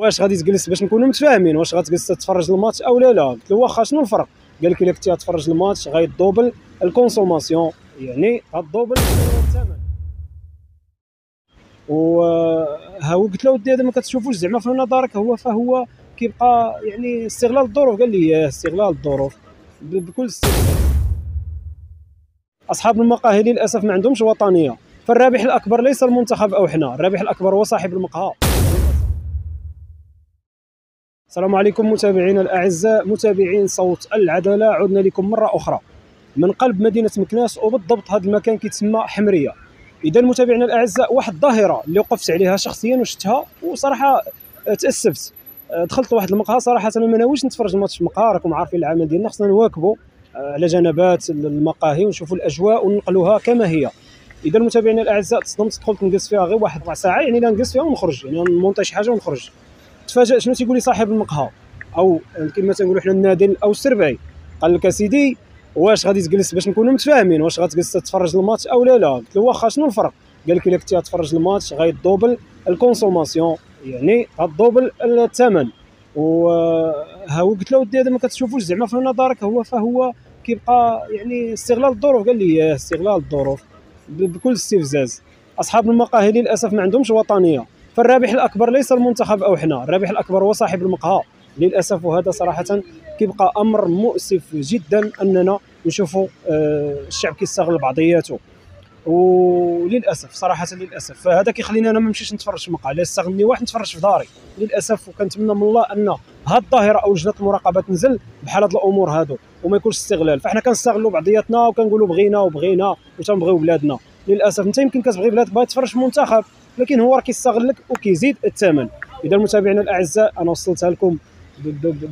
واش غادي تجلس باش نكونوا متفاهمين؟ واش غتجلس تتفرج الماتش أو لا لا؟ قلت له واخا شنو الفرق؟ قال لك إلا كنتي غتفرج الماتش غيدوبل ال consommation يعني غدوبل الثمن. و ها هو قلت له ودي هذا ما كتشوفوش زعما في نظرك هو فهو كيبقى يعني استغلال الظروف. قال لي استغلال الظروف بكل استغلال. أصحاب المقاهي للأسف ما عندهمش وطنية. فالرابح الأكبر ليس المنتخب أو حنا الرابح الأكبر هو صاحب المقهى. السلام عليكم متابعينا الأعزاء متابعين صوت العدالة. عدنا لكم مرة أخرى من قلب مدينة مكناس وبالضبط هذا المكان كيتسمى حمرية. إذا متابعينا الأعزاء واحد الظاهره اللي وقفت عليها شخصيا وشفتها وصراحة تأسفت. دخلت لواحد المقهى صراحة ما ناويش نتفرج الماتش المقهى راكم عارفين العمل ديالنا خصنا نواكبوا آه، على جنبات المقاهي ونشوفوا الأجواء وننقلوها كما هي. إذا متابعينا الأعزاء تصدمت دخلت نجلس فيها غير واحد ربع ساعة يعني لا نجلس فيها ونخرج يعني ن commander شي حاجة ونخرج. تفاجئ شنو تيقول لي صاحب المقهى؟ أو كما تنقولوا حنا النادل أو السربعي قال لك أسيدي واش غادي تجلس باش نكونوا متفاهمين؟ واش غتجلس تتفرج الماتش أو لا لا؟ قلت له واخا شنو الفرق؟ قال لك إلا كنتي غتفرج الماتش غيدوبل ال consommation يعني غدوبل الثمن. و ها هو قلت له ودي هذا ما كتشوفوش زعما في نظرك هو فهو كيبقى يعني استغلال الظروف. قال لي استغلال الظروف بكل استفزاز. أصحاب المقاهي للأسف ما عندهمش وطنية. فالرابح الأكبر ليس المنتخب أو حنا الرابح الأكبر هو صاحب المقهى. للأسف وهذا صراحة كيبقى أمر مؤسف جدا أننا نشوفوا آه، الشعب كيستغل بعضياته. وللأسف صراحة للأسف. فهذا كيخليني أنا ما نمشيش نتفرج في لا استغني واحد نتفرج في داري. للأسف وكنتمنى من الله أن هذه الظاهرة أو لجنه المراقبة تنزل بحال هذه الأمور هادو وما يكونش استغلال. فإحنا كنستغلوا بعضياتنا وكنقولوا بغينا وبغينا وتنبغيو بلادنا. للأسف أنت يمكن كتبغي بلادك باغي تفرج في المنتخب لكن هو راه كيستغلك وكيزيد الثمن. إذا المتابعين الأعزاء أنا وصلتها لكم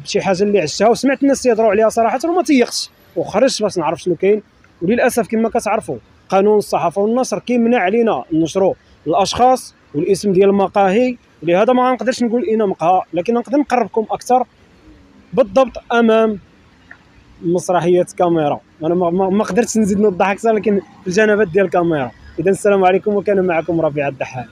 بشي حاجة اللي عشتها وسمعت الناس يهضروا عليها صراحة وما تيقتش وخرجت باش نعرف شنو كاين. وللأسف كما كتعرفوا قانون الصحافة والنشر كيمنع علينا نشروا الأشخاص والاسم ديال المقاهي. لهذا ما نقدرش نقول اين مقهى لكن نقدر نقربكم أكثر بالضبط أمام مسرحية كاميرا. أنا ما قدرتش نزيد نوضح أكثر لكن في الجنبات ديال الكاميرا. إذا السلام عليكم وكان معكم ربيع الدحال